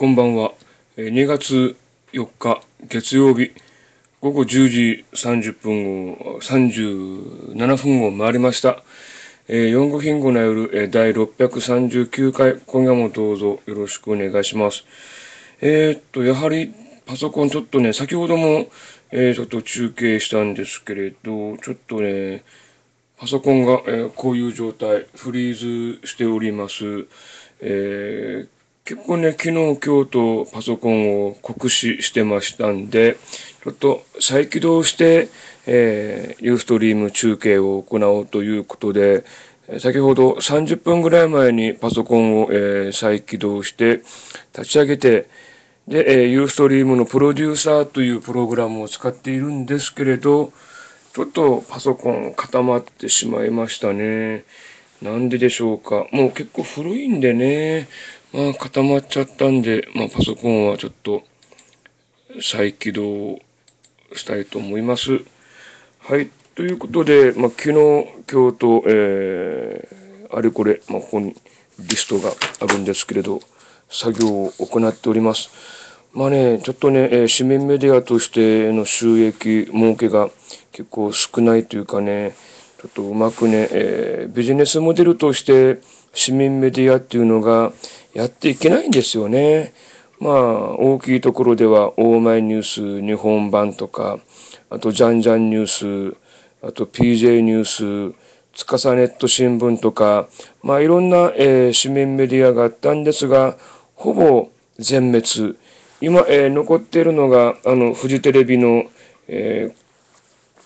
こんばんは。えー2月4日月曜日午後10時30分を37分を回りました。えー、4号品後の夜、えー第639回、今夜もどうぞよろしくお願いします。えーっと、やはりパソコンちょっとね、先ほども、えーちょっと中継したんですけれど、ちょっとね、パソコンが、えーこういう状態、フリーズしております。えー結構ね、昨日、今日とパソコンを酷使してましたんで、ちょっと再起動して、えー、ユーストリーム中継を行おうということで、先ほど30分ぐらい前にパソコンを、えー再起動して立ち上げて、で、えー、ユーストリームのプロデューサーというプログラムを使っているんですけれど、ちょっとパソコン固まってしまいましたね。なんででしょうか。もう結構古いんでね。まあ固まっちゃったんで、まあパソコンはちょっと再起動したいと思います。はい。ということで、まあ昨日、今日と、えー、あれこれ、まあここにリストがあるんですけれど、作業を行っております。まあね、ちょっとね、えー市民メディアとしての収益、儲けが結構少ないというかね、ちょっとうまくね、えービジネスモデルとして市民メディアっていうのがやっていけないんですよね。まあ、大きいところでは、オーマイニュース日本版とか、あと、ジャンジャンニュース、あと、PJ ニュース、つかさネット新聞とか、まあ、いろんな、えー市民メディアがあったんですが、ほぼ全滅。今、えー残っているのが、あの、フジテレビの、えー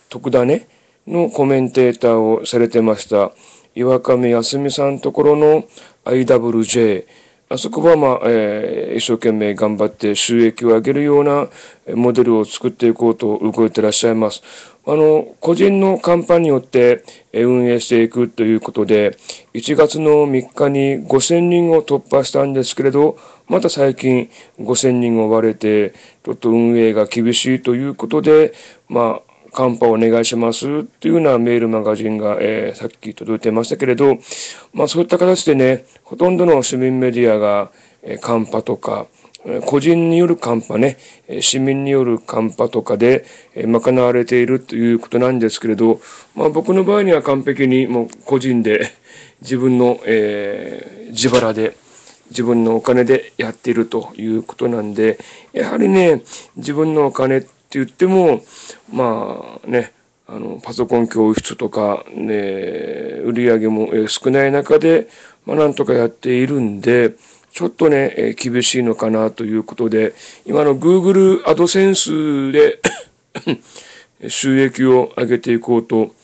徳田ね、のコメンテーターをされてました、岩上康美さんところの IWJ、あそこは、まあ、えー一生懸命頑張って収益を上げるようなモデルを作っていこうと動いてらっしゃいます。あの、個人のカンパによって運営していくということで、1月の3日に5000人を突破したんですけれど、また最近5000人を割れて、ちょっと運営が厳しいということで、まあ、カンパお願いしますっていうようなメールマガジンが、えーさっき届いてましたけれど、まあそういった形でね、ほとんどの市民メディアが、えーカンパとか、え個人によるカンパね、え市民によるカンパとかで、え賄われているということなんですけれど、まあ僕の場合には完璧にもう個人で自分の、えー自腹で、自分のお金でやっているということなんで、やはりね、自分のお金って言っても、まあね、あの、パソコン教室とか、ね、売り上げも少ない中で、まあなんとかやっているんで、ちょっとね、え厳しいのかなということで、今の Google アドセンスで 収益を上げていこうと、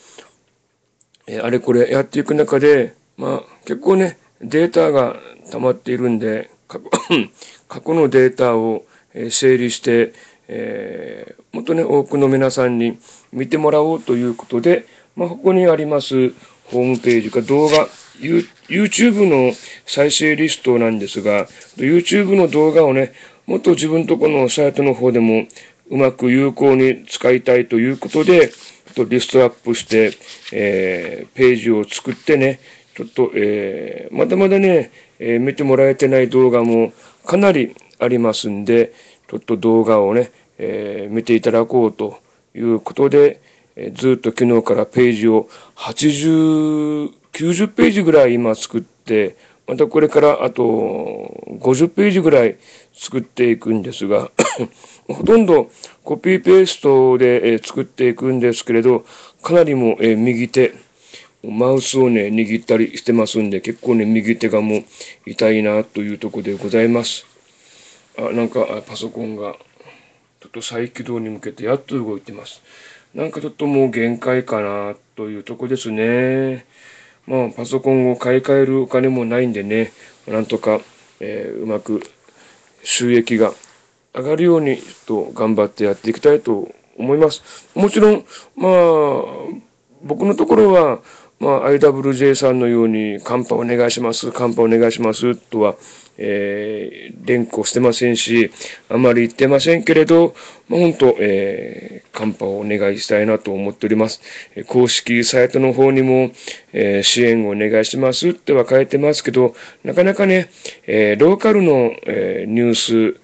えあれこれやっていく中で、まあ結構ね、データが溜まっているんで、過去 過去のデータを整理して、えーもっとね、多くの皆さんに見てもらおうということで、まあ、ここにありますホームページか動画、YouTube の再生リストなんですが、YouTube の動画をね、もっと自分とこのサイトの方でもうまく有効に使いたいということで、ちょっとリストアップして、えーページを作ってね、ちょっと、えーまだまだね、えー見てもらえてない動画もかなりありますんで、ちょっと動画をね、えー見ていただこうということで、えーずっと昨日からページを80、90ページぐらい今作って、またこれからあと50ページぐらい作っていくんですが、ほとんどコピーペーストで、えー作っていくんですけれど、かなりもう、えー右手、マウスをね、握ったりしてますんで、結構ね、右手がもう痛いなというとこでございます。あ、なんかパソコンがちょっと再起動に向けてやっと動いてます。なんかちょっともう限界かなというとこですね。まあ、パソコンを買い替えるお金もないんでね、なんとか、えーうまく収益が上がるようにちょっと頑張ってやっていきたいと思います。もちろん、まあ、僕のところは、まあ、IWJ さんのように、カンパお願いします、カンパお願いしますとはえー、連呼してませんし、あまり言ってませんけれど、まあ、本当、えー、カンパをお願いしたいなと思っております。公式サイトの方にも、えー、支援をお願いしますっては書いてますけど、なかなかね、えー、ローカルの、えー、ニュース、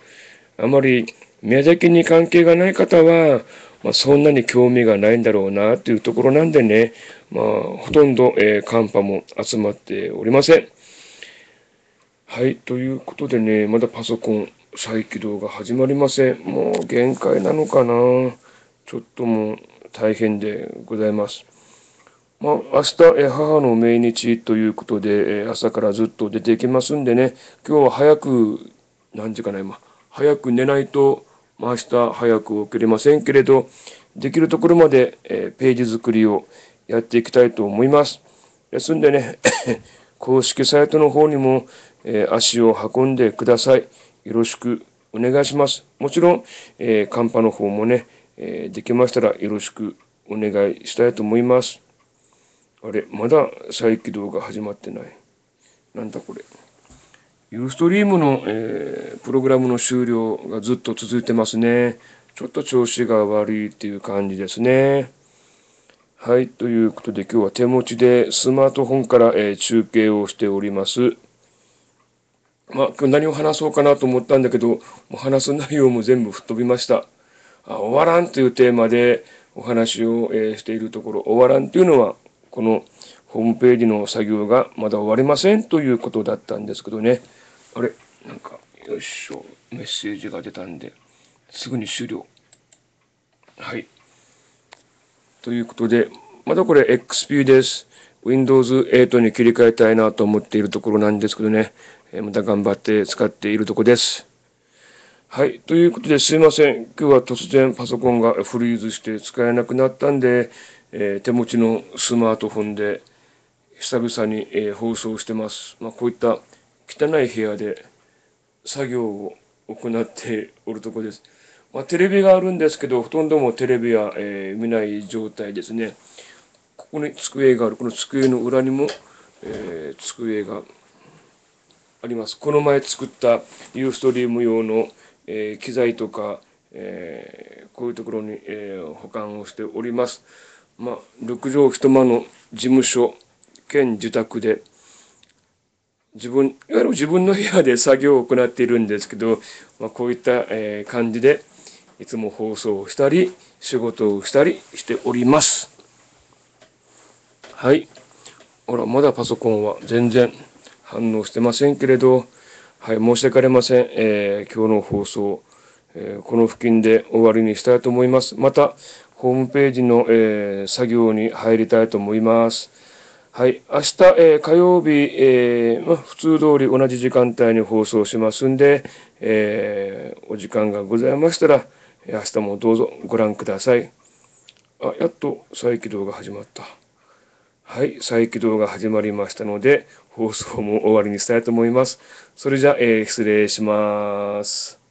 あまり宮崎に関係がない方は、まあ、そんなに興味がないんだろうなっていうところなんでね、まあ、ほとんど、えー、カンパも集まっておりません。はい、ということでね、まだパソコン再起動が始まりません。もう限界なのかなちょっともう大変でございます。まあ、明日、え母の命日ということで、え朝からずっと出ていきますんでね、今日は早く、何時かな、今、早く寝ないと、まあ、明日早く起きれませんけれど、できるところまで、えページ作りをやっていきたいと思います。ですんでね、公式サイトの方にも、え足を運んでください。よろしくお願いします。もちろん、えー、カンパの方もね、え、できましたらよろしくお願いしたいと思います。あれ、まだ再起動が始まってない。なんだこれ。ユーストリームの、えー、プログラムの終了がずっと続いてますね。ちょっと調子が悪いっていう感じですね。はい。ということで今日は手持ちでスマートフォンから、えー、中継をしております。まあ、今日何を話そうかなと思ったんだけど、もう話す内容も全部吹っ飛びました。あ終わらんというテーマでお話を、えー、しているところ、終わらんというのは、このホームページの作業がまだ終わりませんということだったんですけどね。あれ？なんか、よいしょ、メッセージが出たんで、すぐに終了。はい。ということで、まだこれ XP です。Windows 8に切り替えたいなと思っているところなんですけどね。えまた頑張って使っているとこです。はい。ということですいません。今日は突然パソコンがフリーズして使えなくなったんで、えー、手持ちのスマートフォンで久々に、えー、放送してます。まあ、こういった汚い部屋で作業を行っておるとこです。まあ、テレビがあるんですけど、ほとんどもテレビは、えー、見ない状態ですね。ここに机がある。この机の裏にも、えー、机があります。この前作ったユーストリーム用の、えー、機材とか、え、こういうところに、え、保管をしております。まあ、6畳一間の事務所兼自宅で、自分、いわゆる自分の部屋で作業を行っているんですけど、まあ、こういった、えー、感じで、いつも放送をしたり、仕事をしたりしております。はい。ほら、まだパソコンは全然反応してませんけれど、はい、申し訳ありません。えー、今日の放送、えー、この付近で終わりにしたいと思います。また、ホームページの、えー、作業に入りたいと思います。はい、明日、えー、火曜日、えーま普通通り同じ時間帯に放送しますんで、えー、お時間がございましたら、明日もどうぞご覧ください。あ、やっと再起動が始まった。はい、再起動が始まりましたので、放送も終わりにしたいと思います。それじゃ、えー、失礼します。